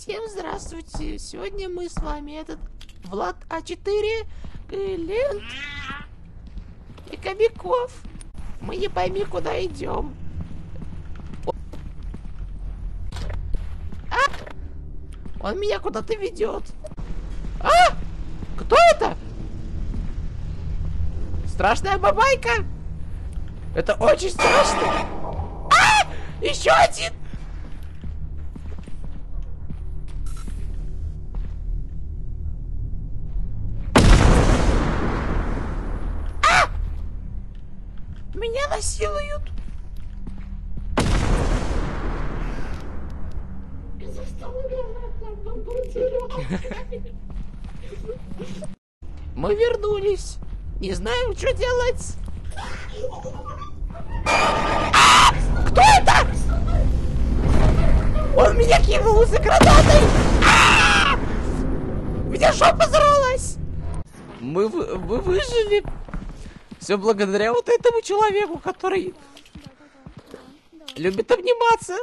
Всем здравствуйте! Сегодня мы с вами этот Влад А4, Лент и Кобяков. Мы не пойми, куда идем. А! Он меня куда-то ведет. А! Кто это? Страшная бабайка? Это очень страшно. А! Еще один! Меня насилуют. Мы вернулись. Не знаем, что делать. Кто это? Он меня кинул за гранатой. А! Меня жопа взорвалась. Мы, вы- мы выжили. Все благодаря вот этому человеку, который любит обниматься.